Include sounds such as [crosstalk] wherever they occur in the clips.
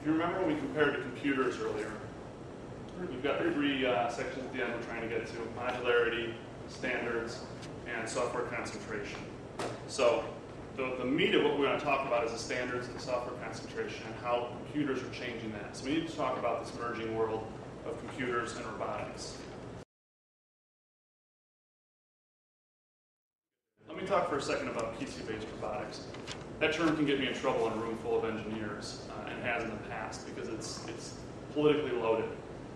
if you remember when we compared to computers earlier, we've got three uh, sections at the end we're trying to get to, modularity, standards, and software concentration. So the, the meat of what we're going to talk about is the standards and software concentration and how computers are changing that. So we need to talk about this emerging world of computers and robotics. Let me talk for a second about PC-based robotics. That term can get me in trouble in a room full of engineers, has in the past, because it's, it's politically loaded.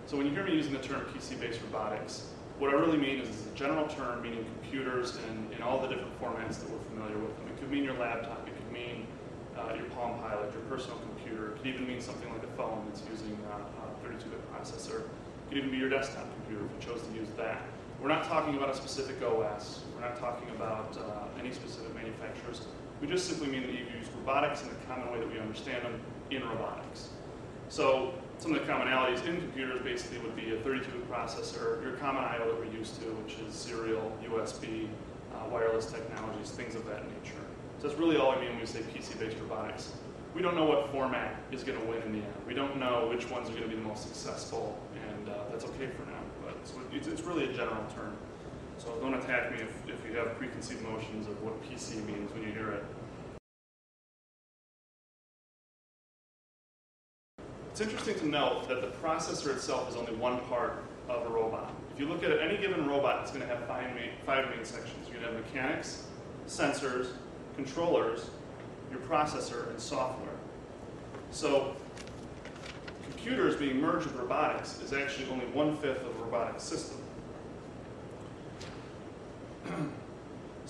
So when you hear me using the term PC-based robotics, what I really mean is it's a general term meaning computers in, in all the different formats that we're familiar with them. It could mean your laptop, it could mean uh, your Palm Pilot, your personal computer. It could even mean something like a phone that's using uh, a 32-bit processor. It could even be your desktop computer if you chose to use that. We're not talking about a specific OS. We're not talking about uh, any specific manufacturers. We just simply mean that you use robotics in the common way that we understand them in robotics. So some of the commonalities in computers basically would be a 32-bit processor, your common I.O. that we're used to, which is serial, USB, uh, wireless technologies, things of that nature. So that's really all I mean when we say PC-based robotics. We don't know what format is going to win in the end. We don't know which ones are going to be the most successful, and uh, that's okay for now. But it's, it's, really a general term. So don't attack me if, if you have preconceived notions of what PC means when you hear it. It's interesting to note that the processor itself is only one part of a robot. If you look at any given robot, it's going to have five main, five main sections. You're going to have mechanics, sensors, controllers, your processor, and software. So computers being merged with robotics is actually only one-fifth of a robotic system. [clears throat]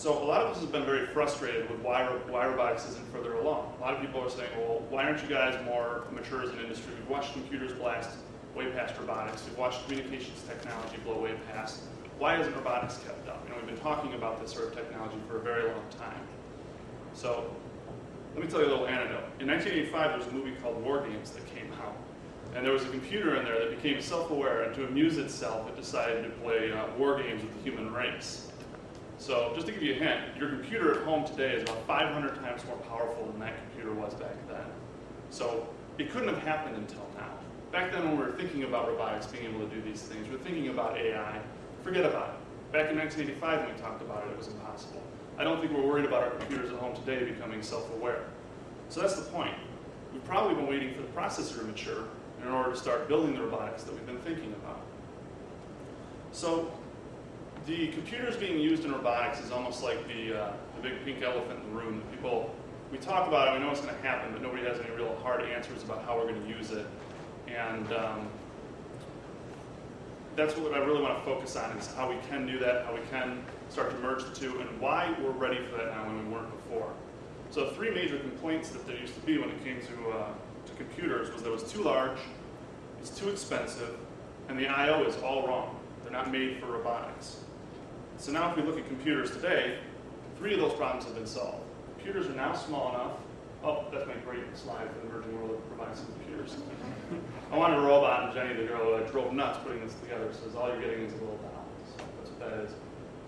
So a lot of us have been very frustrated with why, why robotics isn't further along. A lot of people are saying, well, why aren't you guys more mature as an industry? We've watched computers blast way past robotics. We've watched communications technology blow way past. Why isn't robotics kept up? You know, we've been talking about this sort of technology for a very long time. So let me tell you a little anecdote. In 1985, there was a movie called War Games that came out. And there was a computer in there that became self-aware, and to amuse itself, it decided to play uh, war games with the human race. So just to give you a hint, your computer at home today is about 500 times more powerful than that computer was back then. So it couldn't have happened until now. Back then when we were thinking about robotics being able to do these things, we were thinking about AI, forget about it. Back in 1985 when we talked about it, it was impossible. I don't think we're worried about our computers at home today becoming self-aware. So that's the point. We've probably been waiting for the processor to mature in order to start building the robotics that we've been thinking about. So the computers being used in robotics is almost like the, uh, the big pink elephant in the room people, we talk about it, we know it's going to happen, but nobody has any real hard answers about how we're going to use it. And um, that's what I really want to focus on is how we can do that, how we can start to merge the two, and why we're ready for that now when we weren't before. So three major complaints that there used to be when it came to, uh, to computers was that it was too large, it's too expensive, and the I.O. is all wrong. They're not made for robotics. So now if we look at computers today, three of those problems have been solved. Computers are now small enough. Oh, that's my great slide for the emerging world of providing some computers. [laughs] I wanted a robot, and Jenny, the girl, uh, drove nuts putting this together, says all you're getting is a little doll. So that's what that is.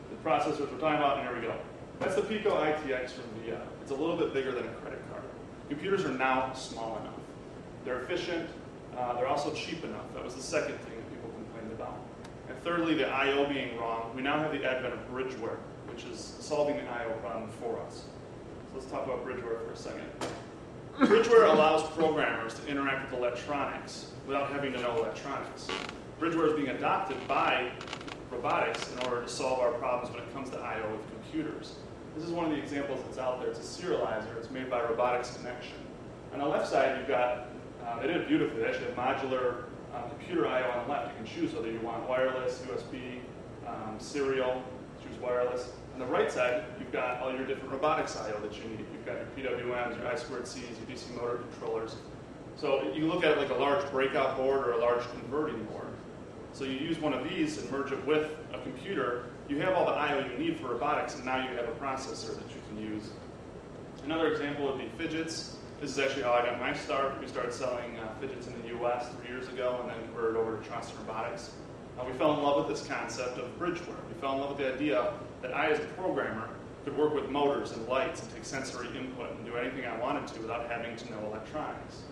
The processors we're talking about, and here we go. That's the Pico ITX from VIA. It's a little bit bigger than a credit card. Computers are now small enough. They're efficient. Uh, they're also cheap enough. That was the second thing thirdly, the I.O. being wrong, we now have the advent of bridgeware, which is solving the I.O. problem for us. So let's talk about bridgeware for a second. Bridgeware allows programmers to interact with electronics without having to know electronics. Bridgeware is being adopted by robotics in order to solve our problems when it comes to I.O. with computers. This is one of the examples that's out there. It's a serializer. It's made by Robotics Connection. On the left side, you've got, uh, they did it beautifully. They actually have modular uh, computer I/O on the left. You can choose whether you want wireless, USB, um, serial. Choose wireless. On the right side, you've got all your different robotics I/O that you need. You've got your PWMs, your I2Cs, your DC motor controllers. So you look at it like a large breakout board or a large converting board. So you use one of these and merge it with a computer. You have all the I/O you need for robotics, and now you have a processor that you can use. Another example would be Phidgets. This is actually how I got my start. We started selling uh, Phidgets in the U.S. three years ago and then converted over to Trossen Robotics. Uh, we fell in love with this concept of bridgeware. We fell in love with the idea that I, as a programmer, could work with motors and lights and take sensory input and do anything I wanted to without having to know electronics.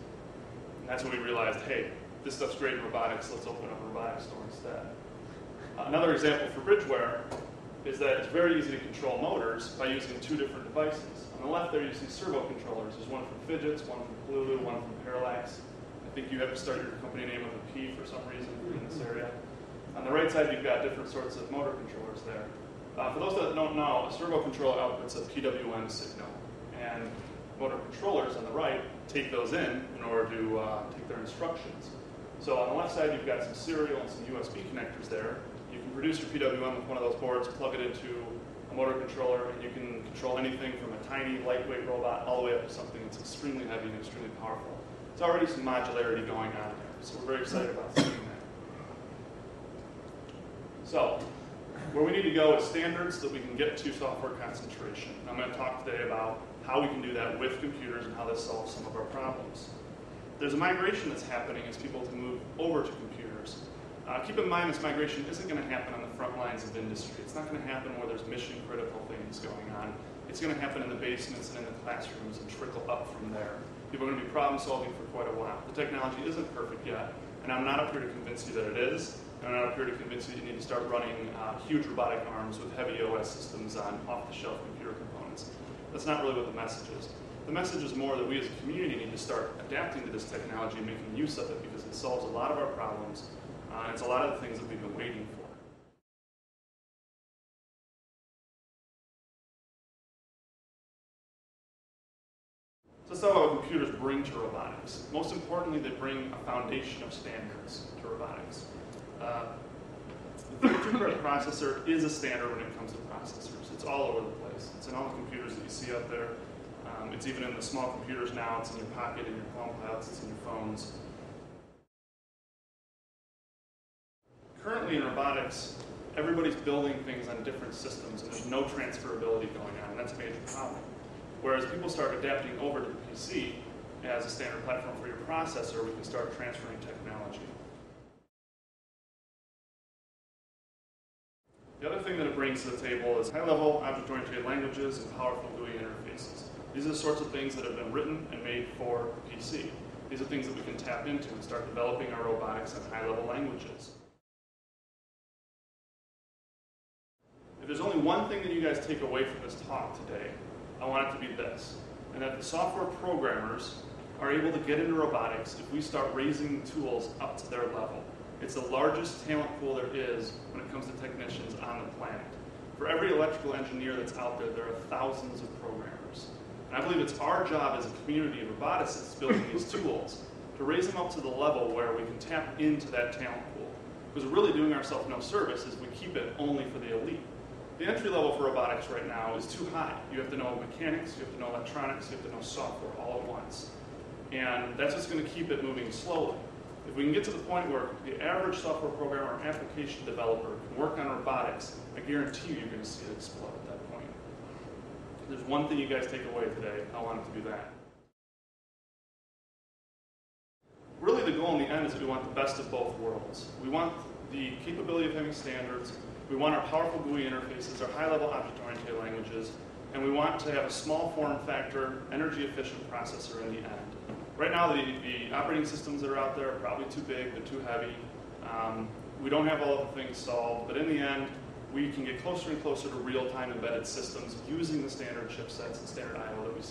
And that's when we realized, hey, this stuff's great in robotics, let's open up a robotics store instead. Another example for Bridgeware is that it's very easy to control motors by using two different devices. On the left there you see servo controllers. There's one from Phidgets, one from Pololu, one from Parallax. Think you have to start your company name with a P for some reason in this area. On the right side you've got different sorts of motor controllers there. Uh, for those that don't know, a servo controller outputs a PWM signal. And motor controllers on the right take those in in order to uh, take their instructions. So on the left side you've got some serial and some USB connectors there You can produce your PWM with one of those boards, plug it into a motor controller, and you can control anything from a tiny, lightweight robot all the way up to something that's extremely heavy and extremely powerful. There's already some modularity going on there, so we're very excited about seeing that. So, where we need to go is standards that we can get to software concentration. I'm going to talk today about how we can do that with computers and how this solves some of our problems. There's a migration that's happening as people to move over to computers. Uh, keep in mind this migration isn't going to happen on the front lines of industry. It's not going to happen where there's mission critical things going on. It's going to happen in the basements and in the classrooms and trickle up from there. People are going to be problem solving for quite a while. The technology isn't perfect yet, and I'm not up here to convince you that it is. And I'm not up here to convince you that you need to start running uh, huge robotic arms with heavy OS systems on off-the-shelf computer components. That's not really what the message is. The message is more that we as a community need to start adapting to this technology and making use of it because it solves a lot of our problems uh, it's a lot of the things that we've been waiting for. Bring to robotics. Most importantly, they bring a foundation of standards to robotics. Uh, the 32-bit processor is a standard when it comes to processors. It's all over the place. It's in all the computers that you see out there. Um, it's even in the small computers now. It's in your pocket, in your Palm Pilots, it's in your phones. currently in robotics, everybody's building things on different systems and there's no transferability going on, and that's a major problem. Whereas people start adapting over to the PC as a standard platform for your processor, we can start transferring technology. The other thing that it brings to the table is high-level object-oriented languages and powerful GUI interfaces. These are the sorts of things that have been written and made for PC. These are things that we can tap into and start developing our robotics in high-level languages. If there's only one thing that you guys take away from this talk today, I want it to be this, and that the software programmers are able to get into robotics if we start raising tools up to their level. It's the largest talent pool there is when it comes to technicians on the planet. For every electrical engineer that's out there, there are thousands of programmers. And I believe it's our job as a community of roboticists building these [laughs] tools to raise them up to the level where we can tap into that talent pool. Because we're really doing ourselves no service if we keep it only for the elite. The entry level for robotics right now is too high. You have to know mechanics, you have to know electronics, you have to know software all at once. And that's just going to keep it moving slowly. If we can get to the point where the average software programmer or application developer can work on robotics, I guarantee you you're going to see it explode at that point. If there's one thing you guys take away today, I want it to be that. Really the goal in the end is we want the best of both worlds. We want the capability of having standards, we want our powerful GUI interfaces, our high-level object-oriented languages, and we want to have a small form factor, energy-efficient processor in the end. Right now, the, the operating systems that are out there are probably too big, they're too heavy. Um, we don't have all of the things solved, but in the end, we can get closer and closer to real-time embedded systems using the standard chipsets and standard I.O. that we